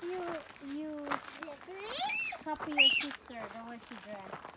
you you copy your sister the way she dressed?